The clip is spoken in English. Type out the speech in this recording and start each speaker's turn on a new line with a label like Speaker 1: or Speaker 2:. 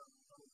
Speaker 1: up